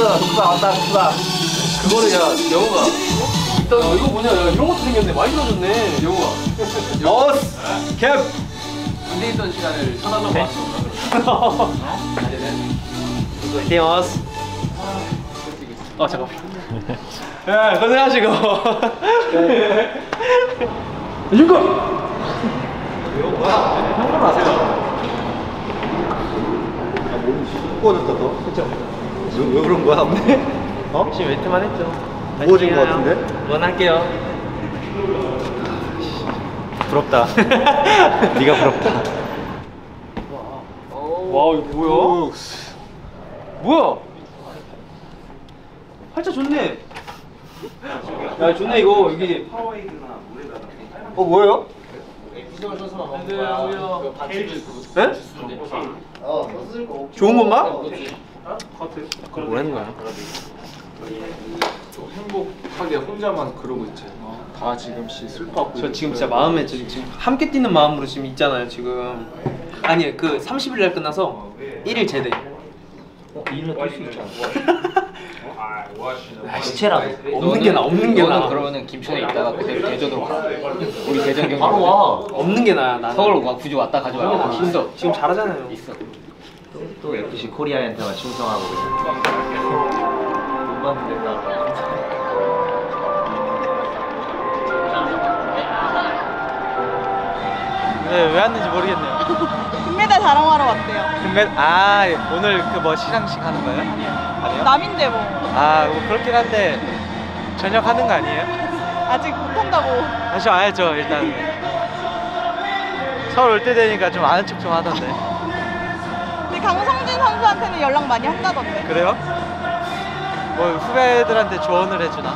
독사 독사 왔다 그거를 야 영호가. 야 이거 뭐냐? 야 이런 것도 생겼네. 많이 좋아졌네 영호가. 어스 캡 군대 있던 시간을 쳐다보고 왔어 디어스. 어 잠깐만. 야 고생하시고. 윤거 형만 하세요. 아 몸이 씻고졌다 너. 그쵸 왜, 왜 그런 거야 어? 열심히 웨이트만 했죠. 무거워진 거 같은데? 원할게요. 부럽다. 네가 부럽다. 와 이거 뭐야? 뭐야? 팔자 좋네. 야 좋네 이거. 이게. 어 뭐예요? 네? 좋은 건가? 그걸 뭐라는 거야? 행복하게 혼자만 그러고 있지 다 지금 씨 슬퍼하고 저 지금 진짜 마음에 저 지금 함께 뛰는 마음으로 지금 있잖아요 지금 아니 그 30일 날 끝나서 1일 제대 이일로 뛸수 있잖아. 시체라도. 없는 게 나, 없는 게 너는 나. 그러면은 김천에 있다가 그대로 대전으로 가. 우리 대전 경기. 바로 와 없는 게 나야 나는 서울 와 굳이 왔다 가지 말고 아, 있어. 지금 잘하잖아요 있어. 또 FC 코리아한테만 충성하고 그냥 돈만 된다 네, 왜 왔는지 모르겠네요 금메달 자랑하러 왔대요. 금메 아 오늘 그 뭐 시상식 하는 거예요? 아니요? 남인데 뭐 아 뭐 그렇긴 한데 저녁 하는 거 아니에요? 아직 못한다고. 다시 와야죠 일단 서울 올 때 되니까 좀 아는 척 좀 하던데 선수한테는 연락 많이 한다던데. 그래요? 뭐 후배들한테 조언을 해주나?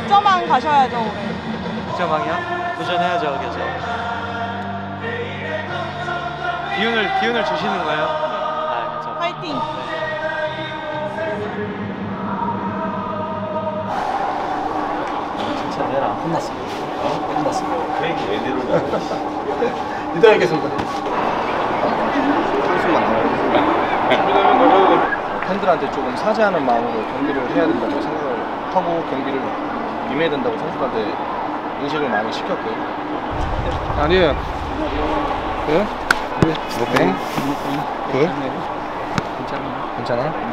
득점왕 가셔야죠 올해. 득점왕이요? 도전해야죠 계속 기운을 기운을 주시는 거예요? 아 그렇죠 화이팅. 진짜 내라 혼났어. 혼났어. 그 얘기 왜 내려오냐고 이동하겠습니다 한숨만 나와요 팬들한테 조금 사죄하는 마음으로 경기를 해야 된다고 생각을 하고 경기를 임해야 된다고 선수들한테 인식을 많이 시켰고요. 아니에요. 네? 네? 네? 그? 괜찮아. 괜찮아?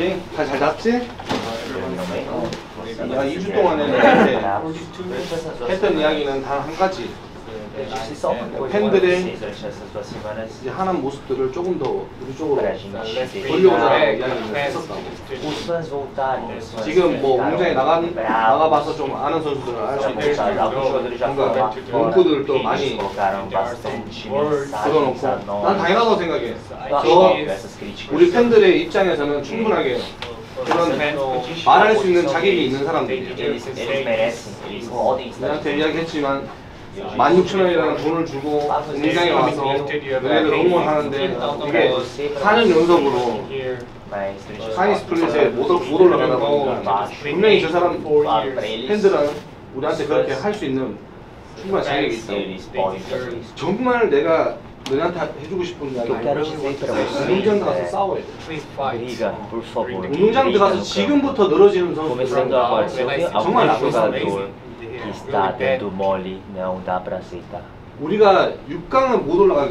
오케이. 다잘 잤지? 내가 2주 동안에 했던 이야기는 단 한 가지. 팬들의 이제 하는 모습들을 조금 더 우리 쪽으로 돌려오자는 이야기를 했었다고. 지금 뭐 공장에 나가 나가봐서 좀 아는 선수들을 알 수 있고 뭔가 문구들도 많이 적어놓고 난 당연하다고 생각해. 저 우리 팬들의 입장에서는 충분하게 그런 말할 수 있는 자격이 있는 사람들이에요. 내한테 이야기했지만 16,000원이라는 돈을 주고 공장에 와서 너네들 응원하는데 이게 4년 연속으로 사이니스 플릿에 못, 올- 못 올라가다 보니까 분명히 저 사람 팬들은 우리한테 그렇게 할 수 있는 충분한 자격이 있다고 정말 내가 너네한테 해주고 싶은 이야기는 운동장 가서 싸워야 돼. 운동장 들어가서 지금부터 늘어지는 tem 정말 está mole, não dá pra aceitar. 우리가 6강은 못 올라가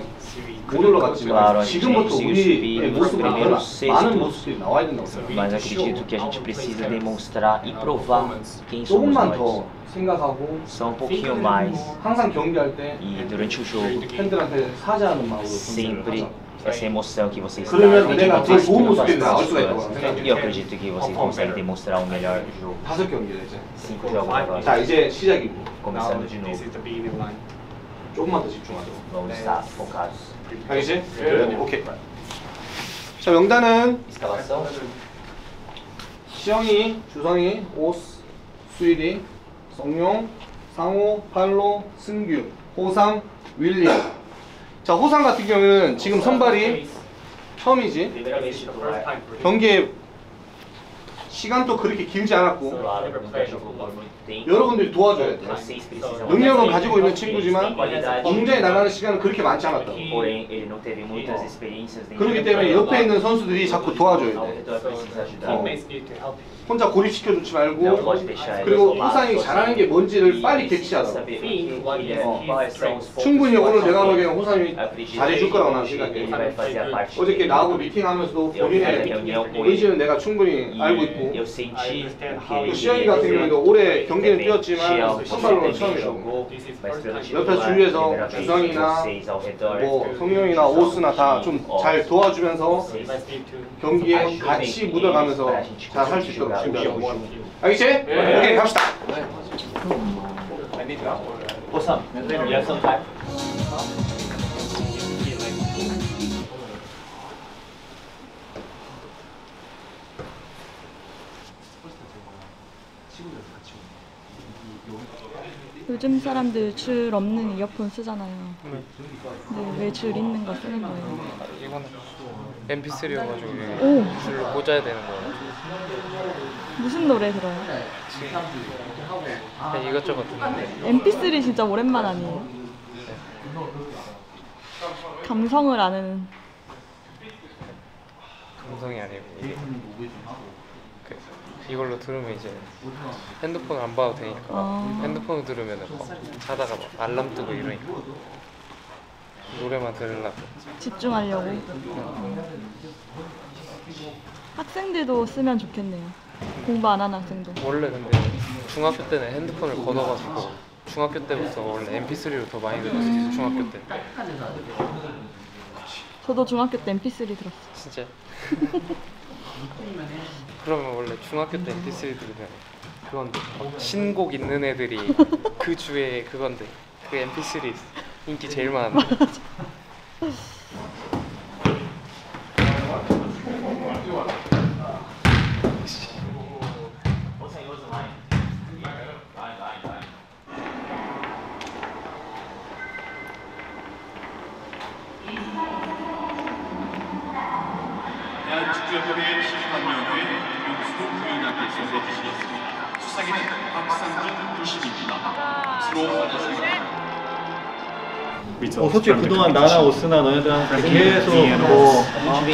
못 올라갔지만 Claro, 지금부터 a gente 우리의 conseguiu 모습 subir 많은 nos seis 많은 pontos. 모습들이 나와야 된다고 생각해요. Mas acredito que a gente precisa demonstrar e provar quem somos 조금만 nós. 더 생각하고 Só um pouquinho mais. 항상 경기할 때 E durante o jogo, 팬들한테 사죄하는 마음으로 경기를 sempre 하자. essa emoção que vocês 그러면 trazem, 내가 que 제일 vocês 좋은 têm 모습이 bastante 나올 수가 있다고 fãs. 생각해요. E eu acredito que vocês conseguem demonstrar um melhor jogo. 다섯 경기를 이제. Cinco jogos agora, 자 이제 시작이고 começando de novo. 조금만 더 집중하도록. Vamos estar focados. 알겠지? 오케이. 자 명단은 Escalação. 시영이, 주성이, 오스, 수일이, 성용, 상호, 팔로, 승규, 호상, 윌리엄. 자 호상 같은 경우는 지금 선발이 처음이지. Primeira vez titular. 경기에 시간도 그렇게 길지 않았고. 여러분들이 도와줘야 돼. 능력은 가지고 있는 친구지만. 경기에 나가는 시간은 그렇게 많지 않았다고. Dentro 그렇기 때문에. 옆에 있는 선수들이 자꾸 도와줘야 돼. redor 혼자 고립시켜 주지 Não 말고 그리고 호상이 잘하는 게 뭔지를 e 빨리 캐치하라고. os pontos 충분히 오늘 내가. 보기에는 호상이 잘해줄 거라고 나는 생각해. 어저께. 나하고 미팅하면서도 본인의 의지는 내가 충분히 알고 e 있고 또 시영이 같은. 경우에도 올해 경기는 뛰었지만 선발로는 처음이라고. 옆에 주위에서 주성이나 뭐 성룡이나 오스나 다 좀 잘 도와주면서 경기에 같이 묻어가면서 잘 할 수 있도록 알겠지? 오케이 갑시다. Possam, you have some time? 요즘 사람들 줄 없는 이어폰 쓰잖아요. 근데 왜줄 있는 거 쓰는 거예요? 이거는 MP3여가지고 오! 줄로 꽂아야 되는 거예요. 무슨 노래 들어요? 그냥 이것저것 듣는데 MP3 진짜 오랜만 아니에요? 감성을 아는 감성이 아니고 이게 그 이걸로 들으면 이제 핸드폰 안 봐도 되니까 아. 핸드폰으로 들으면은 막 자다가 막 알람 뜨고 이러니까 노래만 들으려고 집중하려고. 학생들도 쓰면 좋겠네요. 공부 안 하는 학생도. 원래 근데 중학교 때는 핸드폰을 걷어가지고 중학교 때부터 원래 MP3로 더 많이 들었어요 중학교 때. 저도 중학교 때 MP3 들었어요. 진짜? 그러면 원래 중학교 때 MP3 들으면 그건데 막 신곡 있는 애들이 그 주에 그건데 그 MP3 인기 제일 많은데 수상인은 박상준 교심입니다. 수로 받으시기 어, 솔직히 그동안 나나 오스나 너네들한테 계속 뭐 어,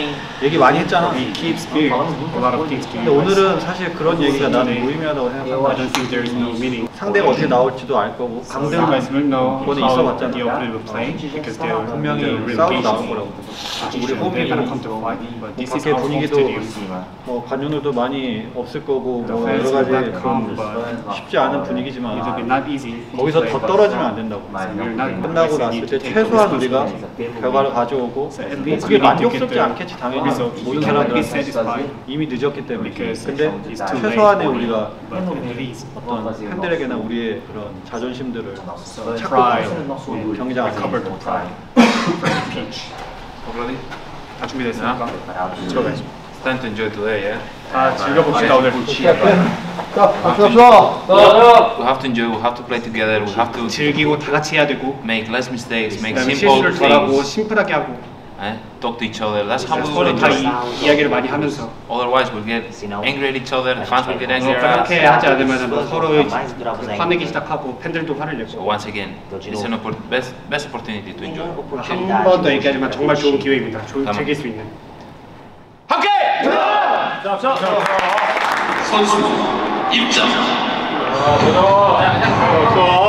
얘기 많이 했잖아. 근데 오늘은 사실 그런 얘기가 나는 무의미하다고 생각한다. 상대가 어떻게 나올지도 알 거고 강등 번에 있어봤잖아. 분명히 싸우고 나올 거라고. 우리 홈이 밖에 분위기도 뭐 관중들도 많이 없을 거고 뭐 여러 가지 쉽지 않은 분위기지만 거기서 더 떨어지면 안 된다고. 끝나고 났을 때 최소한 우리가 결과를 가져오고 뭐 그게 만족스럽지 않겠지 당연히 모든 사람들은 이미 늦었기 때문에. 근데 최소한의 우리가 어떤 팬들에게 나 우리의 그런 자존심들을 찾고 경기장 안에 다 준비됐습니까? Time to enjoy today, yeah? 다 즐겨봅시다 오늘. We have to enjoy, we have to play together, we have to 즐기고 다 같이 해야 되고 make less mistakes, make 그다음에 simple 실수를 덜하고 things, 심플하게 하고 eh? talk to each other. That's how we will enjoy. 이, 이야기를 많이 하면서 Otherwise, we'll get angry at each other, the fans will get angry at us. 그렇게 하지 않으면 뭐 서로. 화내기 시작하고 팬들도 화를 So 내고 once again, it's an best, best opportunity to enjoy. 한번더 얘기하지만 정말 좋은 기회입니다. 조, 즐길 수 있는. 선수 입장. 선수단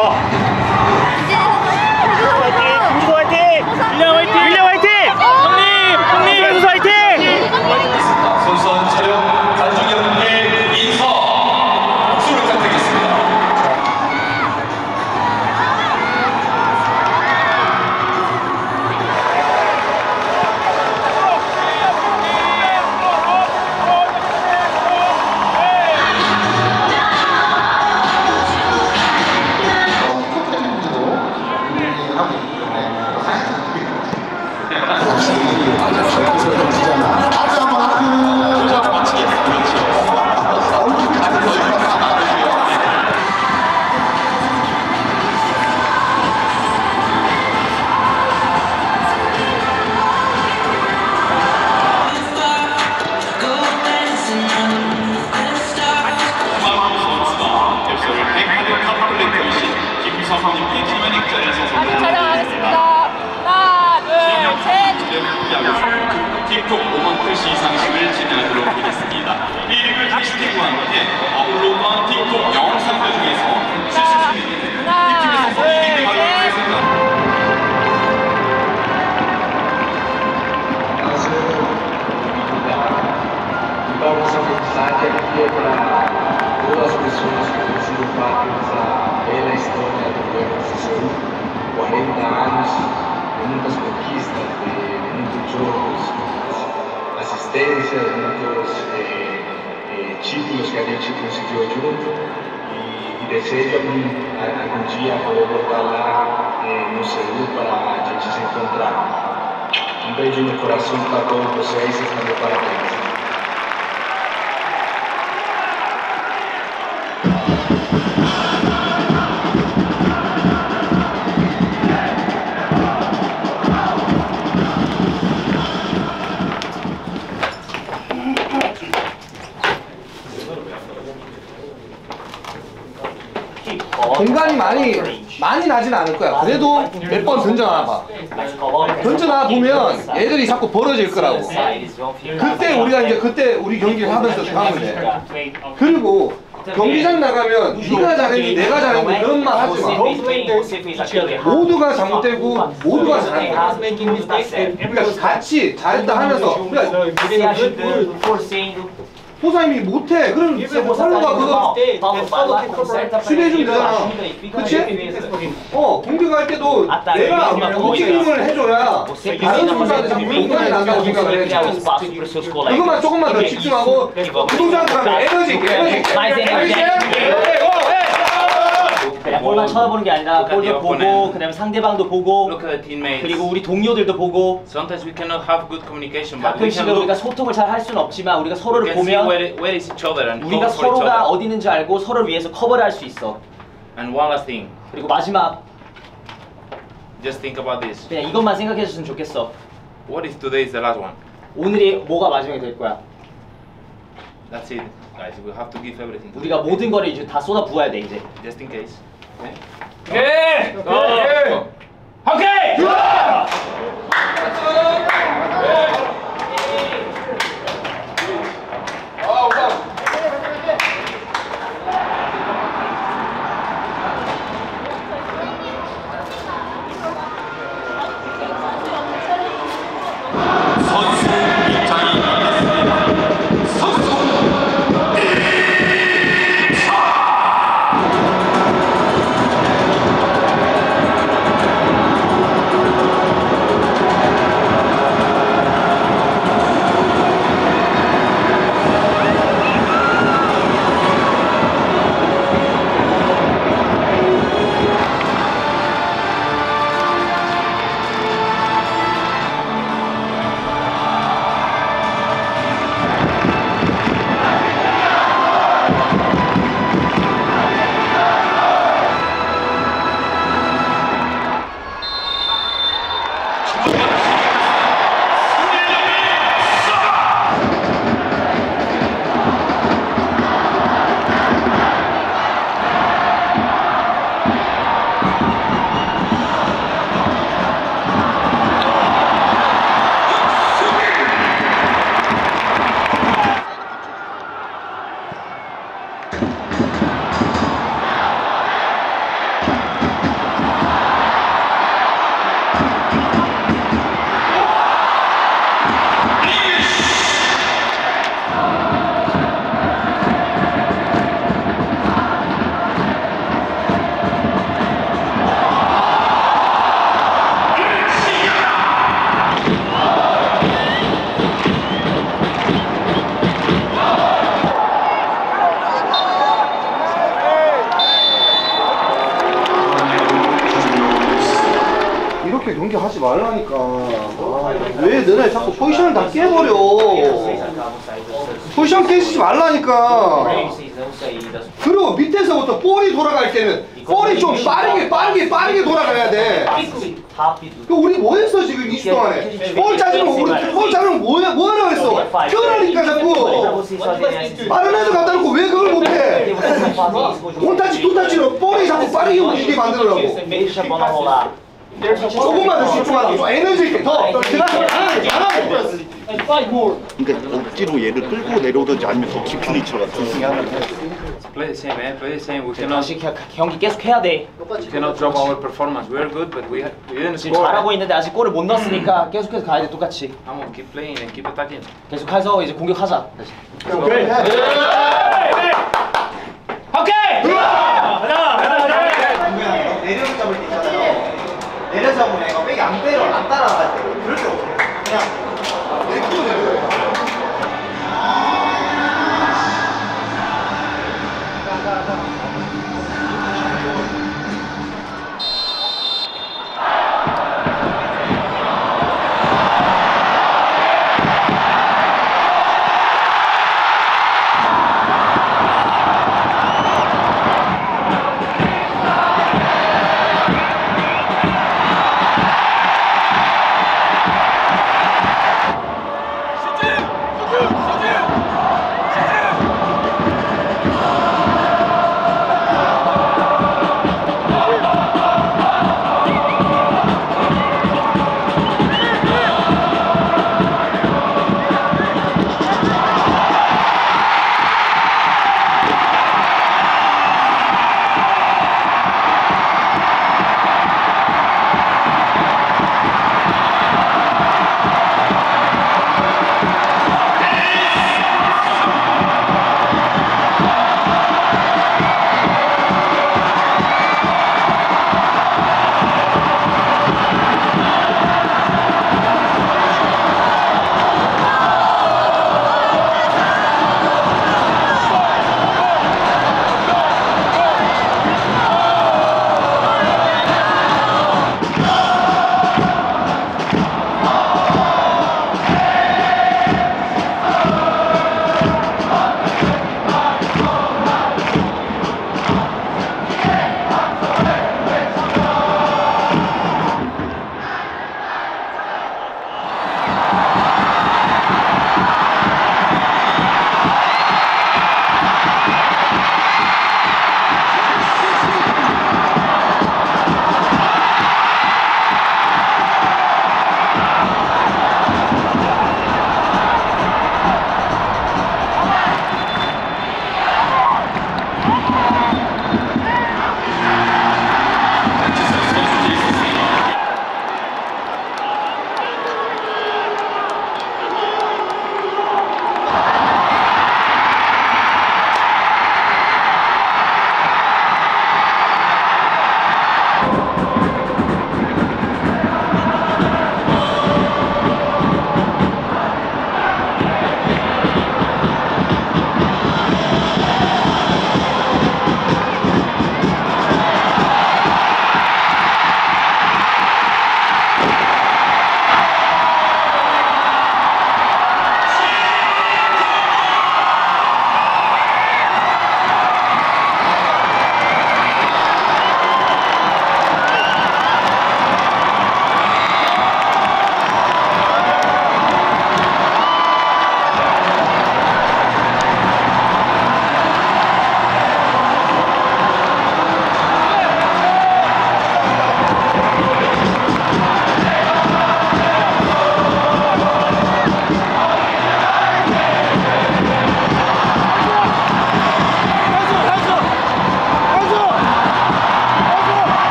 셋. 틱톡 모먼트 시상식을 진행하도록 하겠습니다. 1위를 하시기와 함께 업로드한 틱톡 영상들 중에서 실 muchos assistências muitos eh, eh, títulos que a gente conseguiu junto e desejo deseo dia poder voltar lá eh, no Seúl para a gente se encontrar. um beijo no coração para todos vocês e también para. 많이 많이 나진 않을 거야. 그래도 몇 번 던져놔 봐. 던져놔 보면 얘들이 자꾸 벌어질 거라고. 그때 우리가 이제 그때 우리 경기를 하면서 하면 돼. 그리고 경기장 나가면 네가 잘했니 내가 잘했니 그런 말 하지 마. 모두가 잘못되고 모두가 잘한다. 그러니까 같이 잘했다 하면서 그러니까 호사님이 못해. 그럼 설로가 그거 수비해주면 되잖아. 그치? 어, 공격할 때도 내가 움직임을 해줘야 다른 선수한테 자꾸 공간이 난다고 생각을 해. 그것만 조금만 더 집중하고 부동산한테 에너지 있게, 에너지 있게. 그냥 볼만 쳐다보는 게 아니라 볼도 보고 그다음에 상대방도 보고 Look at the teammates. 그리고 우리 동료들도 보고 Sometimes we cannot have good communication, but we can 가끔씩은 look, 우리가 소통을 잘 할 수는 없지만 우리가 서로를 we can see 보면 where, where is each other and 우리가 talk for each 서로가 other. 어디 있는지 알고 서로를 위해서 커버를 할 수 있어 And one last thing, 그리고 마지막 just think about this. 그냥 이것만 생각해 줬으면 좋겠어 What if today is the last one? 오늘이 뭐가 마지막이 될 거야 That's it, guys. We have to give everything. to 우리가 모든 거를 이제 다 쏟아 부어야 돼 이제 Just in case. Okay? 네! 오케이! 선수 말라니까. 그리고 밑에서부터 볼이 돌아갈 때는 볼이 좀 빠르게 빠르게 빠르게 돌아가야 돼. 그 우리 뭐 했어 지금 20 동안에? 볼 짜증은 우리 볼 짜증은 뭐야 뭐 하려고 했어? 그러니까 자꾸 빠른 애들 갖다 놓고 왜 그걸 못해? 원타치 두타치로 볼이 자꾸 빠르게 움직이게 만들으라고. 조금만 더 집중하라. 좀 에너지 있게 더. 잘하게. 그러니까 억지로 얘를 끌고 내려오든지 아니면 더 깊이 리쳐가 둘 중에 하나. Play the same, man. Play the same. We cannot, 다시 겨- 경기 계속 해야 돼. we cannot drop our performance. We are good, but we, we didn't 지금 score. 잘하고 있는데 아직 골을 못 넣었으니까 계속해서 가야 돼 똑같이. Come on, keep playing and keep attacking. 계속해서 이제 공격하자. 다시. 오케이. 내려 잡을 때 있잖아요. 내려 잡으면 애가 백이 안 빼려 안 따라갈 때 그럴 때 해? 그냥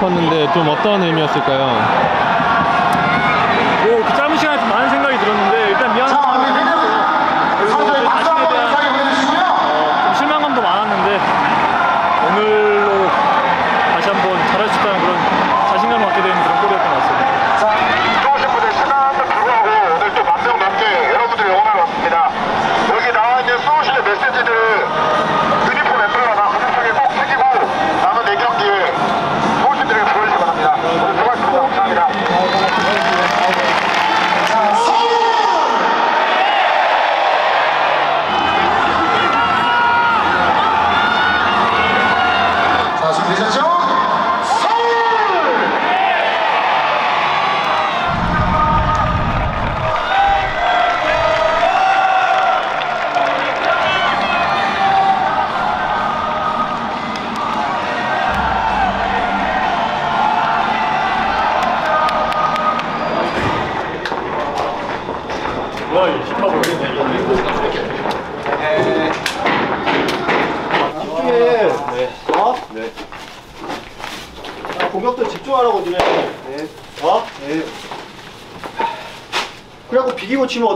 깊었는데 좀 어떤 의미였을까요?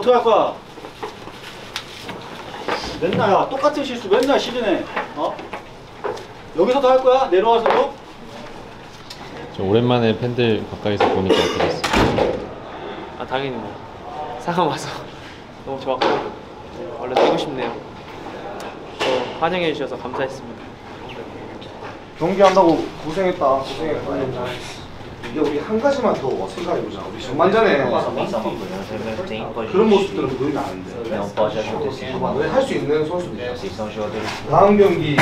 어떡할 거야? 맨날 야, 똑같은 실수 맨날 시즌에 어? 여기서도 할 거야? 내려와서도? 저 오랜만에 팬들 가까이서 보니까 어떠셨어요? 아 당연히 뭐 상암 와서 너무 좋았고 얼른 뛰고 싶네요. 저 환영해 주셔서 감사했습니다. 경기한다고 고생했다. 고생했다. 이게 우리 한 가지만 더 생각해보자. 우리 전반 전에 그런 모습들은 보이면 안 돼. 우리 할수 있는 선수들이야. 다음 경기는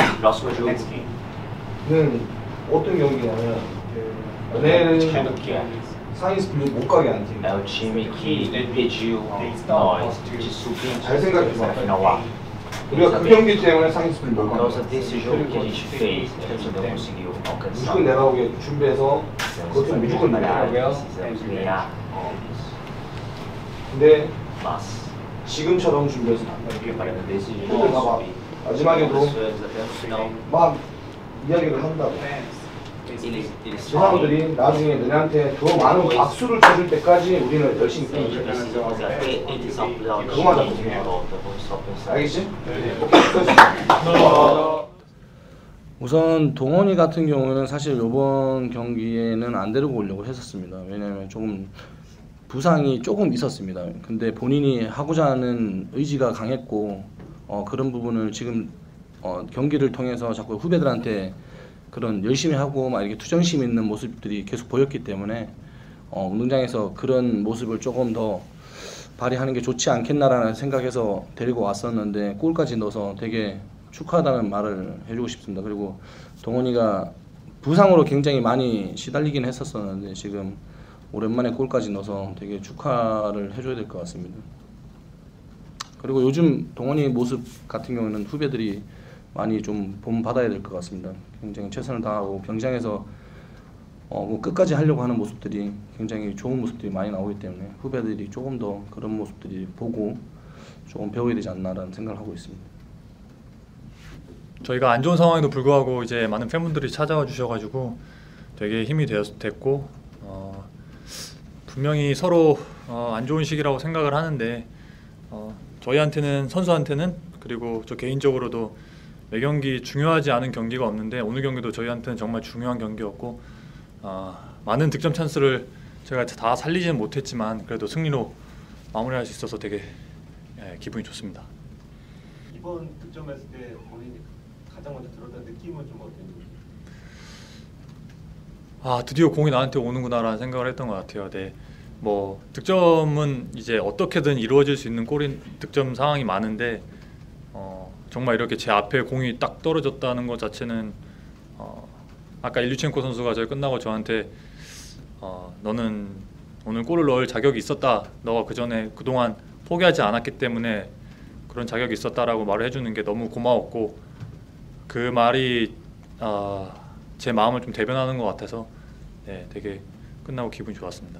어떤 경기냐면 내일은 상위 스플릿 못 가게 하는 팀. 잘 생각해봐. 우리가 그 경기 때문에 상위 스플릿 못 Por 가게. causa desse jogo que a gente fez, a gente não conseguiu alcançar. 무조건 내려오게 준비해서 그것도 무조건 Precisamos 내려오고요. precisamos ganhar. 근데 Mas, 지금처럼 준비해서 subir. 마지막에도 막 이야기를 한다고. 사람들이 나중에 너네한테 더 많은 박수를 쳐줄 때까지 우리는 열심히 aplaudirem 그거만 잡고. 알겠지? 우선 동원이 같은 경우는 사실 이번 경기에는 안 데리고 오려고 했었습니다. 왜냐하면 조금 부상이 조금 있었습니다. 근데 본인이 하고자 하는 의지가 강했고 어, 그런 부분을 지금 어, 경기를 통해서 자꾸 후배들한테 그런 열심히 하고 막 이렇게 투정심 있는 모습들이 계속 보였기 때문에 어, 운동장에서 그런 모습을 조금 더 발휘하는 게 좋지 않겠나라는 생각해서 데리고 왔었는데 골까지 넣어서 되게 축하하다는 말을 해주고 싶습니다. 그리고 동원이가 부상으로 굉장히 많이 시달리긴 했었었는데 지금 오랜만에 골까지 넣어서 되게 축하를 해줘야 될 것 같습니다. 그리고 요즘 동원이 모습 같은 경우는 후배들이 많이 좀 본받아야 될 것 같습니다. 굉장히 최선을 다하고 병장에서 어, 뭐 끝까지 하려고 하는 모습들이 굉장히 좋은 모습들이 많이 나오기 때문에 후배들이 조금 더 그런 모습들이 보고 조금 배워야 되지 않나라는 생각을 하고 있습니다. 저희가 안 좋은 상황에도 불구하고 이제 많은 팬분들이 찾아와 주셔가지고 되게 힘이 되었, 됐고 어, 분명히 서로 어, 안 좋은 시기라고 생각을 하는데 어, 저희한테는 선수한테는 그리고 저 개인적으로도 매 경기 중요하지 않은 경기가 없는데 오늘 경기도 저희한테는 정말 중요한 경기였고 어, 많은 득점 찬스를 제가 다 살리지는 못했지만 그래도 승리로 마무리할 수 있어서 되게 예, 기분이 좋습니다. 이번 득점했을 때 본인이 가장 먼저 들었던 느낌은 좀 어땠는지? 아 드디어 공이 나한테 오는구나라는 생각을 했던 것 같아요. 네, 뭐 득점은 이제 어떻게든 이루어질 수 있는 골인 득점 상황이 많은데 어, 정말 이렇게 제 앞에 공이 딱 떨어졌다는 것 자체는 어, 아까 일류첸코 선수가 저희 끝나고 저한테 어, 너는 오늘 골을 넣을 자격이 있었다. 너가 그 전에 그동안 포기하지 않았기 때문에 그런 자격이 있었다라고 말을 해주는 게 너무 고마웠고 그 말이 아, 제 마음을 좀 대변하는 것 같아서 네, 되게 끝나고 기분이 좋았습니다.